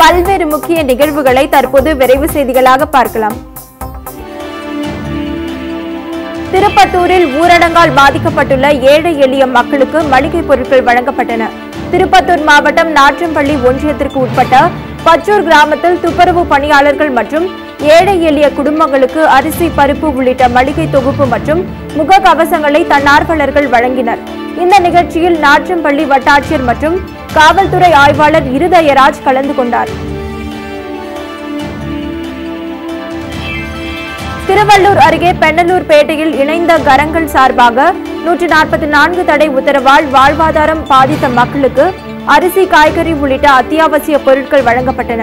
பல்வேறு முக்கிய நிகழ்வுகளை தற்போது விரைவு செய்திகளாக பார்க்கலாம். திருப்பத்தூரில் ஊரடங்கால் பாதிக்கப்பட்டுள்ள ஏழை எளிய மக்களுக்கு மளிகை பொருட்கள் வழங்கப்பட்டன. திருப்பத்தூர் மாவட்டம் நாற்றம்பள்ளி ஒன்றியத்திற்கு உட்பட்ட பச்சூர் கிராமத்தில் துப்புரவு பணியாளர்கள் மற்றும் ஏழை எளிய குடும்பங்களுக்கு அரிசி பருப்பு உள்ளிட்ட மளிகை தொகுப்பு மற்றும் முகக்கவசங்களை தன்னார்வலர்கள் வழங்கினர். இந்த நிகழ்ச்சியில் நாற்றம்பள்ளி வட்டாட்சியர் மற்றும் காவல்துறை ஆய்வாளர் இருதயராஜ் கலந்து கொண்டார். திருவள்ளூர் அருகே பெண்ணலூர் பேட்டையில் இணைந்த கரங்கள் சார்பாக நூற்றி நாற்பத்தி நான்கு தடை உத்தரவால் வாழ்வாதாரம் பாதித்த மக்களுக்கு அரிசி காய்கறி உள்ளிட்ட அத்தியாவசிய பொருட்கள் வழங்கப்பட்டன.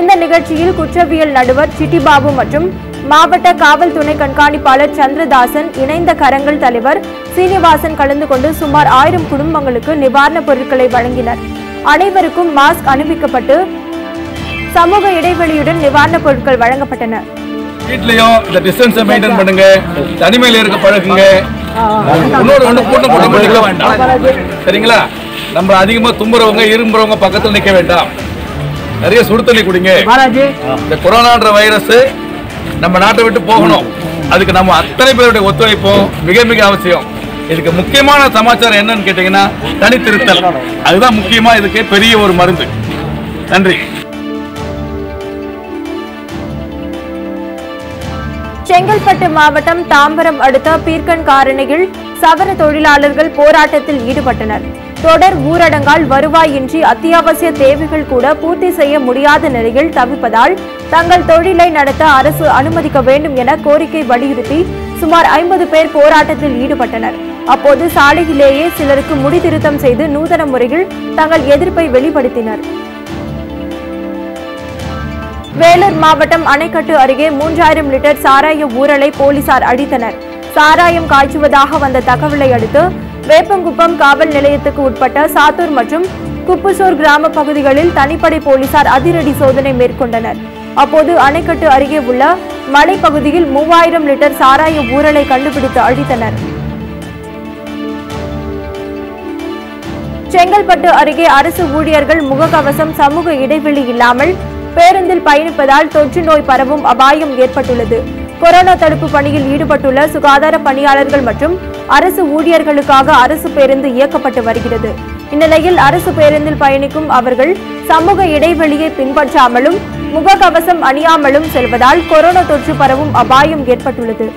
இந்த நிகழ்ச்சியில் குற்றவியல் நடுவர் சிட்டிபாபு மற்றும் மாவட்ட காவல் துணை கண்காணிப்பாளர் சந்திரதாசன் இணைந்த கரங்கள் தலைவர் சீனிவாசன் கலந்து கொண்டு சுமார் ஆயிரம் குடும்பங்களுக்கு நிவாரணப் பொருட்களை வழங்கினர். அனைவருக்கும் மாஸ்க் அணிவிக்கப்பட்டு சமூக இடைவெளியுடன் நிவாரணப் பொருட்கள் வழங்கப்பட்டன. வீட்லயும் இந்த டிஸ்டன்ஸை மெயின்டைன் பண்ணுங்க தனிமையில இருக்க பழகுங்க. இன்னொரு ஒன்று கூட்டம் கூட்டம் பண்ணிக்க வேண்டாம். சரிங்களா? நம்ம அதிகமா தும்புறவங்க இரும்புறவங்க பக்கத்துல நிக்க வேண்டாம். நிறைய சுடு தண்ணி குடிங்க இந்த கொரோனான்ற வைரஸ் நம்ம நாட்டை விட்டு போகணும். அதுக்கு நம்ம அத்தனை பேருடைய ஒத்துழைப்பும் மிக மிக அவசியம். இதுக்கு முக்கியமான சமாச்சாரம் என்னன்னு கேட்டீங்கன்னா தனித்திருத்தல். அதுதான் முக்கியமா இதுக்கு பெரிய ஒரு மருந்து. நன்றி. செங்கல்பட்டு மாவட்டம் தாம்பரம் அடுத்த பீர்க்கன் காரணியில் சவர தொழிலாளர்கள் போராட்டத்தில் ஈடுபட்டனர். தொடர் ஊரடங்கால் வருவாயின்றி அத்தியாவசிய தேவைகள் கூட பூர்த்தி செய்ய முடியாத நிலையில் தவிப்பதால் தங்கள் தொழிலை நடத்த அரசு அனுமதிக்க வேண்டும் என கோரிக்கை வலியுறுத்தி சுமார் ஐம்பது பேர் போராட்டத்தில் ஈடுபட்டனர். அப்போது சாலையிலேயே சிலருக்கு முடிதிருத்தம் செய்து நூதன முறையில் தங்கள் எதிர்ப்பை வெளிப்படுத்தினர். வேலூர் மாவட்டம் அணைக்கட்டு அருகே மூன்றாயிரம் லிட்டர் சாராய ஊரலை போலீசார் அடித்தனர். சாராயம் காய்ச்சுவதாக வந்த தகவலை அடுத்து வேப்பங்குப்பம் காவல் நிலையத்துக்கு உட்பட்ட சாத்தூர் மற்றும் குப்புசூர் கிராம பகுதிகளில் தனிப்படை போலீசார் அதிரடி சோதனை மேற்கொண்டனர். அப்போது அணைக்கட்டு அருகே உள்ள மலைப்பகுதியில் மூவாயிரம் லிட்டர் சாராய ஊரலை கண்டுபிடித்து அழித்தனர். செங்கல்பட்டு அருகே அரசு ஊழியர்கள் முகக்கவசம் சமூக இடைவெளி இல்லாமல் பேருந்தில் பயணிப்பதால் தொற்று நோய் பரவும் அபாயம் ஏற்பட்டுள்ளது. கொரோனா தடுப்பு பணியில் ஈடுபட்டுள்ள சுகாதார பணியாளர்கள் மற்றும் அரசு ஊழியர்களுக்காக அரசு பேருந்து இயக்கப்பட்டு வருகிறது. இந்நிலையில் அரசு பேருந்தில் பயணிக்கும் அவர்கள் சமூக இடைவெளியை பின்பற்றாமலும் முகக்கவசம் அணியாமலும் செல்வதால் கொரோனா தொற்று பரவும் அபாயம் ஏற்பட்டுள்ளது.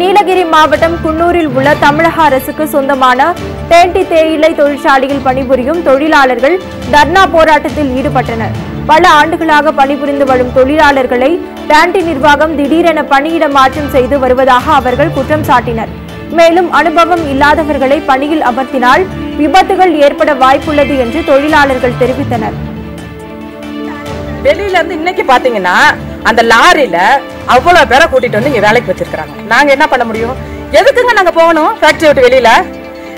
நீலகிரி மாவட்டம் குன்னூரில் உள்ள தமிழக அரசுக்கு சொந்தமான தேண்டி தேயிலை தொழிற்சாலையில் பணிபுரியும் தொழிலாளர்கள் தர்ணா போராட்டத்தில் ஈடுபட்டனர். பல ஆண்டுகளாக பணிபுரிந்து வரும் தொழிலாளர்களை பேண்டி நிர்வாகம் திடீரென பணியிட மாற்றம் செய்து வருவதாக அவர்கள் குற்றம் சாட்டினர். மேலும் அனுபவம் இல்லாதவர்களை பணியில் அமர்த்தினால் விபத்துகள் ஏற்பட வாய்ப்புள்ளது என்று தொழிலாளர்கள் தெரிவித்தனர். வெளியில இருந்து இன்னைக்கு பாத்தீங்கன்னா அந்த லாரியில அவ்வளவு பேரை கூட்டிட்டு வந்து இங்க வேலைக்கு வச்சிருக்காங்க நாங்க என்ன பண்ண முடியும்? எதுக்குங்க நாங்க போகணும் ஃபேக்டரி விட்டு வெளியில?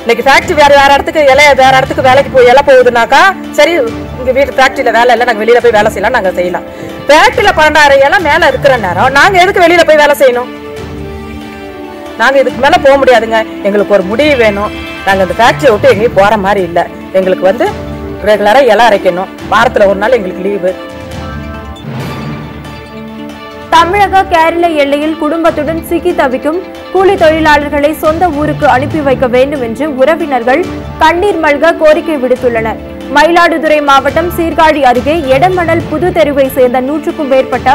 இன்னைக்கு ஃபேக்டரி வேற வேற இடத்துக்கு இலை வேற இடத்துக்கு வேலைக்கு போய் இலை போகுதுனாக்கா சரி இங்கே வீட்டு ஃபேக்ட்ரியில் வேலை இல்லை நாங்கள் வெளியில் போய் வேலை செய்யலாம் நாங்கள் செய்யலாம். ஃபேக்ட்ரியில் பன்னெண்டாயிரம் ஏழாம் மேலே இருக்கிற நேரம் நாங்கள் எதுக்கு வெளியில் போய் வேலை செய்யணும்? நாங்கள் இதுக்கு மேலே போக முடியாதுங்க. எங்களுக்கு ஒரு முடிவு வேணும். நாங்கள் இந்த ஃபேக்ட்ரியை விட்டு எங்கேயும் போகிற மாதிரி இல்லை. எங்களுக்கு வந்து ரெகுலராக இலை அரைக்கணும். வாரத்தில் ஒரு நாள் எங்களுக்கு லீவு தமிழக கேரள எல்லையில் குடும்பத்துடன் சிக்கி தவிக்கும் கூலி தொழிலாளர்களை சொந்த ஊருக்கு அனுப்பி வைக்க வேண்டும் என்று உறவினர்கள் கண்ணீர் மல்க கோரிக்கை விடுத்துள்ளனர். மயிலாடுதுறை மாவட்டம் சீர்காழி அருகே எடமணல் புது தெருவை சேர்ந்த நூற்றுக்கும் மேற்பட்ட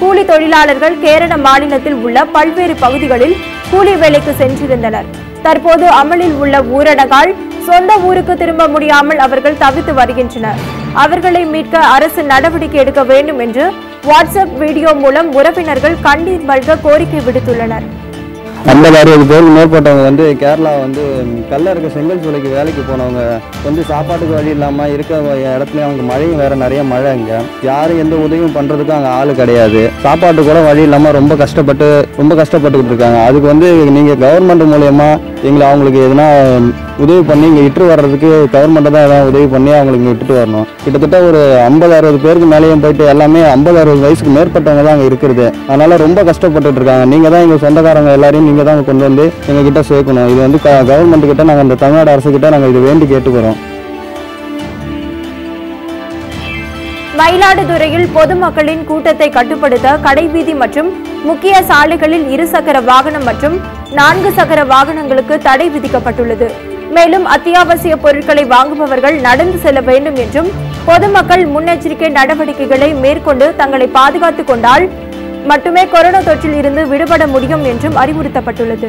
கூலி தொழிலாளர்கள் கேரள மாநிலத்தில் உள்ள பல்வேறு பகுதிகளில் கூலி வேலைக்கு சென்றிருந்தனர். தற்போது அமலில் உள்ள ஊரடங்கால் சொந்த ஊருக்கு திரும்ப முடியாமல் அவர்கள் தவித்து வருகின்றனர். அவர்களை மீட்க அரசு நடவடிக்கை எடுக்க வேண்டும் என்று வாட்ஸ்அப் வீடியோ மூலம் உறவினர்கள் கண்ணீர் மல்க கோரிக்கை விடுத்துள்ளனர். ஐம்பது அறுபது பேருக்கு மேற்பட்டவங்க வந்து கேரளா வந்து கல்ல இருக்க செங்கல் சூளைக்கு வேலைக்கு போனவங்க வந்து சாப்பாட்டுக்கு வழி இல்லாமல் இருக்க இடத்துல அவங்க மழையும் வேற நிறைய மழை அங்கே. யாரும் எந்த உதவியும் பண்ணுறதுக்கும் அங்கே ஆள் கிடையாது. சாப்பாட்டு கூட வழி இல்லாமல் ரொம்ப கஷ்டப்பட்டு ரொம்ப கஷ்டப்பட்டுக்கிட்டு இருக்காங்க. அதுக்கு வந்து நீங்கள் கவர்மெண்ட் மூலயமா எங்களை அவங்களுக்கு எதுனா உதவி பண்ணி இங்கே இட்டு வர்றதுக்கு கவர்மெண்ட்டை தான் எதாவது உதவி பண்ணி அவங்களுக்கு இங்கே விட்டுட்டு வரணும். கிட்டத்தட்ட ஒரு ஐம்பது அறுபது பேருக்கு மேலேயும் போயிட்டு எல்லாமே ஐம்பது அறுபது வயசுக்கு மேற்பட்டவங்க தான் அங்கே இருக்கிறது. அதனால ரொம்ப கஷ்டப்பட்டுட்டு இருக்காங்க. நீங்கள் தான் எங்கள் சொந்தக்காரங்க எல்லாரையும் நீங்கள் தான் கொண்டு வந்து எங்ககிட்ட சேர்க்கணும். இது வந்து கவர்மெண்ட் கிட்ட நாங்கள் இந்த தமிழ்நாடு அரசுக்கிட்ட நாங்கள் இது வேண்டி கேட்டுக்கிறோம். மயிலாடுதுறையில் பொதுமக்களின் கூட்டத்தை கட்டுப்படுத்த கடைவீதி மற்றும் முக்கிய சாலைகளில் இருசக்கர வாகனம் மற்றும் நான்கு சக்கர வாகனங்களுக்கு தடை விதிக்கப்பட்டுள்ளது. மேலும் அத்தியாவசிய பொருட்களை வாங்குபவர்கள் நடந்து செல்ல வேண்டும் என்றும் பொதுமக்கள் முன்னெச்சரிக்கை நடவடிக்கைகளை மேற்கொண்டு தங்களை பாதுகாத்துக் கொண்டால் மட்டுமே கொரோனா தொற்றில் இருந்து விடுபட முடியும் என்றும் அறிவுறுத்தப்பட்டுள்ளது.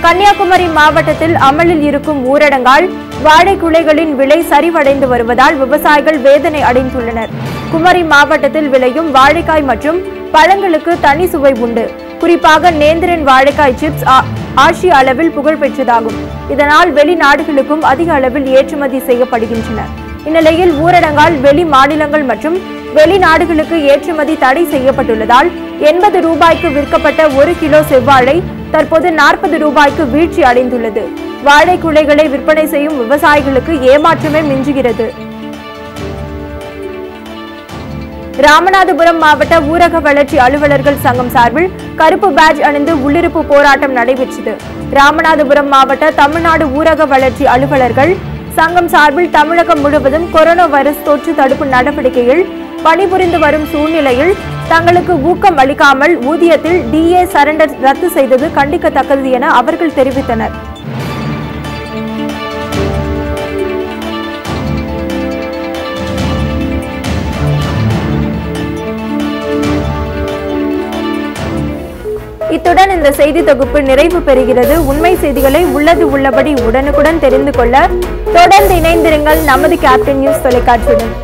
கன்னியாகுமரி மாவட்டத்தில் அமலில் இருக்கும் ஊரடங்கால் வாழை குலைகளின் விலை சரிவடைந்து வருவதால் விவசாயிகள் வேதனை அடைந்துள்ளனர். குமரி மாவட்டத்தில் விளையும் வாழைக்காய் மற்றும் பழங்களுக்கு தனி சுவை உண்டு. குறிப்பாக நேந்திரன் வாழைக்காய் சிப்ஸ் ஆ- ஆசிய அளவில் புகழ்பெற்றதாகும். இதனால் வெளிநாடுகளுக்கும் அதிக அளவில் ஏற்றுமதி செய்யப்படுகின்றன. இந்நிலையில் ஊரடங்கால் வெளி மாநிலங்கள் மற்றும் வெளிநாடுகளுக்கு ஏற்றுமதி தடை செய்யப்பட்டுள்ளதால் எண்பது ரூபாய்க்கு விற்கப்பட்ட ஒரு கிலோ செவ்வாழை தற்போது நாற்பது ரூபாய்க்கு வீழ்ச்சி அடைந்துள்ளது. வாழை குலைகளை விற்பனை செய்யும் விவசாயிகளுக்கு ஏமாற்றமே மிஞ்சுகிறது. ராமநாதபுரம் மாவட்ட ஊரக வளர்ச்சி அலுவலர்கள் சங்கம் சார்பில் கருப்பு பேட்ஜ் அணிந்து உள்ளிருப்பு போராட்டம் நடைபெற்றது. ராமநாதபுரம் மாவட்ட தமிழ்நாடு ஊரக வளர்ச்சி அலுவலர்கள் சங்கம் சார்பில் தமிழகம் முழுவதும் கொரோனா வைரஸ் தொற்று தடுப்பு நடவடிக்கையில் பணிபுரிந்து வரும் சூழ்நிலையில் தங்களுக்கு ஊக்கம் அளிக்காமல் ஊதியத்தில் டிஏ சரண்டர் ரத்து செய்தது கண்டிக்கத்தக்கது என அவர்கள் தெரிவித்தனர். இந்த செய்தி தொகுப்பு நிறைவு பெறுகிறது. உண்மை செய்திகளை உள்ளது உள்ளபடி உடனுக்குடன் தெரிந்து கொள்ள தொடர்ந்து இணைந்திருங்கள். நமது கேப்டன் நியூஸ் தொலைக்காட்சியுடன்.